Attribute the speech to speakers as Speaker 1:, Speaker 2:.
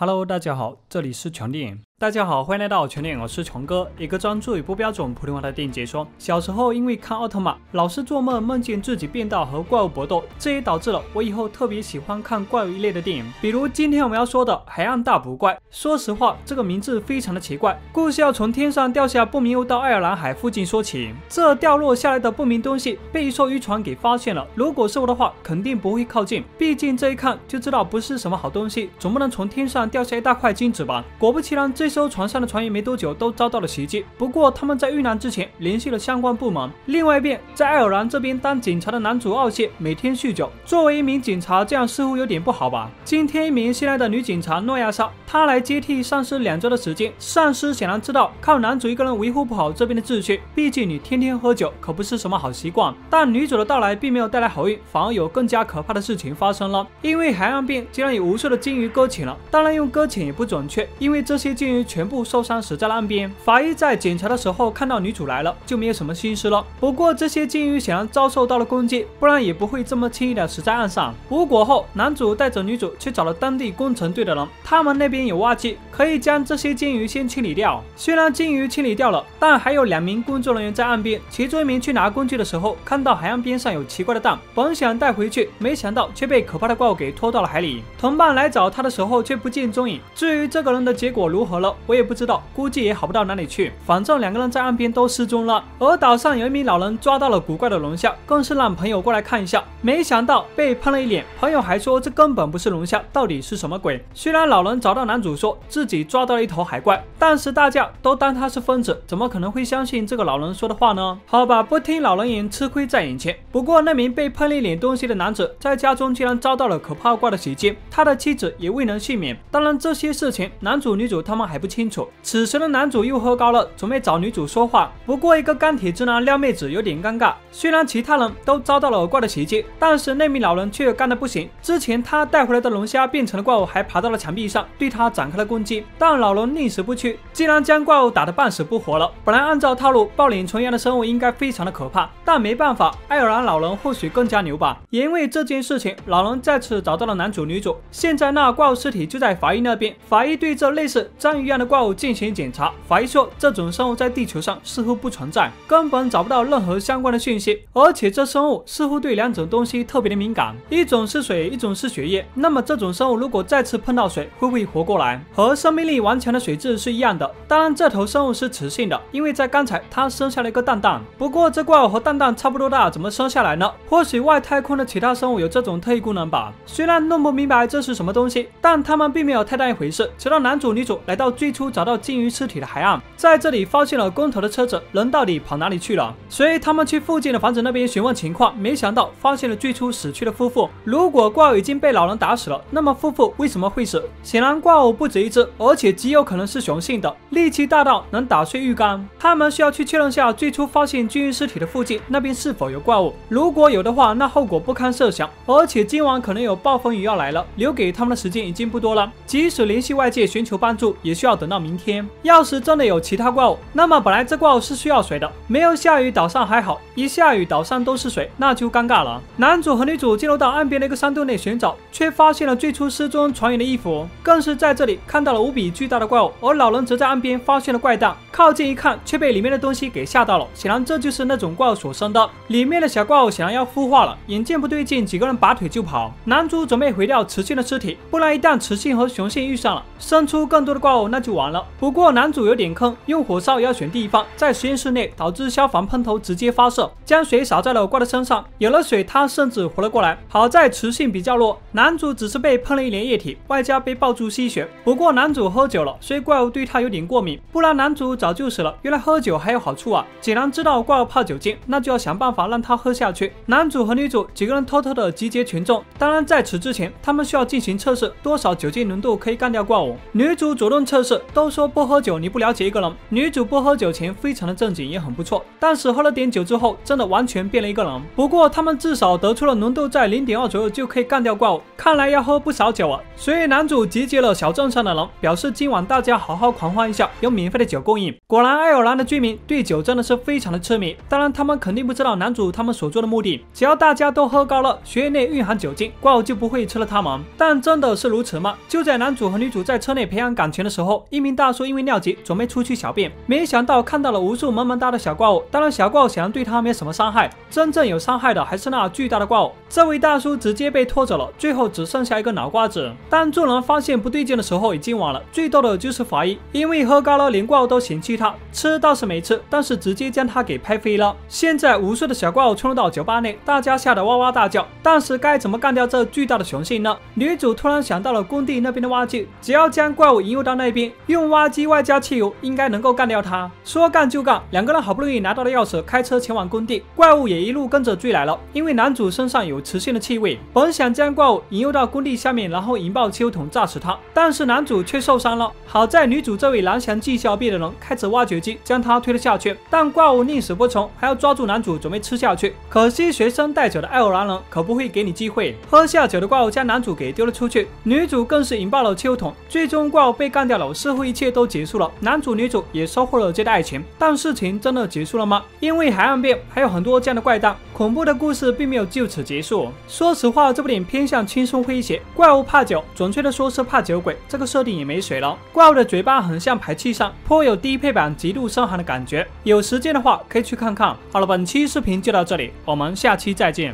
Speaker 1: Hello，大家好，这里是强电影。大家好，欢迎来到全电影，我是穷哥，一个专注于不标准普通话的电影解说。小时候因为看奥特曼，老是做梦梦见自己变大和怪物搏斗，这也导致了我以后特别喜欢看怪物一类的电影，比如今天我们要说的《海岸大捕怪》。说实话，这个名字非常的奇怪。故事要从天上掉下不明物到爱尔兰海附近说起。这掉落下来的不明东西被一艘渔船给发现了。如果是我的话，肯定不会靠近，毕竟这一看就知道不是什么好东西，总不能从天上掉下一大块金子吧？果不其然，这一艘船上的船员。没多久都遭到了袭击，不过他们在遇难之前联系了相关部门。另外一边，在爱尔兰这边当警察的男主奥谢每天酗酒，作为一名警察，这样似乎有点不好吧？今天一名新来的女警察诺亚莎，她来接替上司两周的时间。上司显然知道靠男主一个人维护不好这边的秩序，毕竟你天天喝酒可不是什么好习惯。但女主的到来并没有带来好运，反而有更加可怕的事情发生了。因为海岸边竟然有无数的鲸鱼搁浅了，当然用搁浅也不准确，因为这些鲸鱼全部受伤。死在了岸边。法医在检查的时候看到女主来了，就没有什么心思了。不过这些鲸鱼显然遭受到了攻击，不然也不会这么轻易的死在岸上。无果后，男主带着女主去找了当地工程队的人，他们那边有挖机，可以将这些鲸鱼先清理掉。虽然鲸鱼清理掉了，但还有两名工作人员在岸边。其中一名去拿工具的时候，看到海岸边上有奇怪的蛋，本想带回去，没想到却被可怕的怪物给拖到了海里。同伴来找他的时候却不见踪影。至于这个人的结果如何了，我也不知道。估计也好不到哪里去，反正两个人在岸边都失踪了。而岛上有一名老人抓到了古怪的龙虾，更是让朋友过来看一下，没想到被喷了一脸。朋友还说这根本不是龙虾，到底是什么鬼？虽然老人找到男主说自己抓到了一头海怪，但是大家都当他是疯子，怎么可能会相信这个老人说的话呢？好吧，不听老人言，吃亏在眼前。不过那名被喷了一脸东西的男子在家中竟然遭到了可怕怪的袭击，他的妻子也未能幸免。当然这些事情男主女主他们还不清楚。此时的男主又喝高了，准备找女主说话。不过一个钢铁直男撩妹子有点尴尬。虽然其他人都遭到了怪的袭击，但是那名老人却干得不行。之前他带回来的龙虾变成了怪物，还爬到了墙壁上，对他展开了攻击。但老人宁死不屈，竟然将怪物打得半死不活了。本来按照套路，暴脸纯阳的生物应该非常的可怕，但没办法，爱尔兰老人或许更加牛吧。也因为这件事情，老人再次找到了男主女主。现在那怪物尸体就在法医那边，法医对这类似章鱼样的怪物进行检查。法医说，这种生物在地球上似乎不存在，根本找不到任何相关的讯息。而且这生物似乎对两种东西特别的敏感，一种是水，一种是血液。那么这种生物如果再次碰到水，会不会活过来？和生命力顽强的水蛭是一样的。当然，这头生物是雌性的，因为在刚才它生下了一个蛋蛋。不过这怪物和蛋蛋差不多大，怎么生下来呢？或许外太空的其他生物有这种特异功能吧。虽然弄不明白这是什么东西，但他们并没有太当一回事。直到男主女主来到最初找到鲸鱼尸体。的海岸，在这里发现了工头的车子，人到底跑哪里去了？所以他们去附近的房子那边询问。情况，没想到发现了最初死去的夫妇。如果怪物已经被老人打死了，那么夫妇为什么会死？显然怪物不止一只，而且极有可能是雄性的，力气大到能打碎浴缸。他们需要去确认下最初发现鲸鱼尸体的附近那边是否有怪物，如果有的话，那后果不堪设想。而且今晚可能有暴风雨要来了，留给他们的时间已经不多了，即使联系外界寻求帮助，也需要等到明天。要是真的有其他怪物，那么本来这怪物是需要水的，没有下雨岛上还好，一下雨岛上都是水，那就尴尬了。男主和女主进入到岸边的一个山洞内寻找，却发现了最初失踪船员的衣服，更是在这里看到了无比巨大的怪物。而老人则在岸边发现了怪蛋，靠近一看，却被里面的东西给吓到了。显然这就是那种怪物所生的，里面的小怪物显然要孵化了。眼见不对劲，几个人拔腿就跑。男主准备毁掉雌性的尸体，不然一旦雌性和雄性遇上了，生出更多的怪物，那就完了。不过男主。有点坑，用火烧也要选地方，在实验室内导致消防喷头直接发射，将水洒在了怪的身上，有了水，他甚至活了过来。好在磁性比较弱，男主只是被喷了一脸液体，外加被抱住吸血。不过男主喝酒了，所以怪物对他有点过敏，不然男主早就死了。原来喝酒还有好处啊！既然知道怪物怕酒精，那就要想办法让他喝下去。男主和女主几个人偷偷的集结群众，当然在此之前，他们需要进行测试，多少酒精浓度可以干掉怪物。女主主动测。测试，都说不喝酒你不了解一个人。女主不喝酒前非常的正经，也很不错，但是喝了点酒之后，真的完全变了一个人。不过他们至少得出了浓度在零点二左右就可以干掉怪物，看来要喝不少酒啊。所以男主集结了小镇上的人，表示今晚大家好好狂欢一下，有免费的酒供应。果然，爱尔兰的居民对酒真的是非常的痴迷。当然，他们肯定不知道男主他们所做的目的，只要大家都喝高了，血液内蕴含酒精，怪物就不会吃了他们。但真的是如此吗？就在男主和女主在车内培养感情的时候，一名大叔因为尿急准备出去小便，没想到看到了无数萌萌哒的小怪物。当然，小怪物显然对他没什么伤害，真正有伤害的还是那巨大的怪物。这位大叔直接被拖走了，最后只剩下一个脑瓜子。当众人发现不对劲的时候，已经晚了。最逗的就是法医，因为喝高了，连怪物都嫌弃他，吃倒是没吃，但是直接将他给拍飞了。现在无数的小怪物冲入到酒吧内，大家吓得哇哇大叫。但是该怎么干掉这巨大的雄性呢？女主突然想到了工地那边的挖机，只要将怪物引诱到那边，用挖机外加汽油，应该能够干掉它。说干就干，两个人好不容易拿到了钥匙，开车前往工地，怪物也一路跟着追来了。因为男主身上有 磁性的气味，本想将怪物引诱到工地下面，然后引爆汽油桶炸死他，但是男主却受伤了。好在女主这位蓝翔技校毕业的人开着挖掘机将他推了下去，但怪物宁死不从，还要抓住男主准备吃下去。可惜随身带酒的爱尔兰人可不会给你机会，喝下酒的怪物将男主给丢了出去，女主更是引爆了汽油桶，最终怪物被干掉了，似乎一切都结束了，男主女主也收获了这段爱情。但事情真的结束了吗？因为海岸边还有很多这样的怪蛋恐怖的故事，并没有就此结束。说实话，这部电影偏向轻松诙谐，怪物怕酒，准确的说是怕酒鬼，这个设定也没水了。怪物的嘴巴很像排气扇，颇有低配版极度深寒的感觉。有时间的话可以去看看。好了，本期视频就到这里，我们下期再见。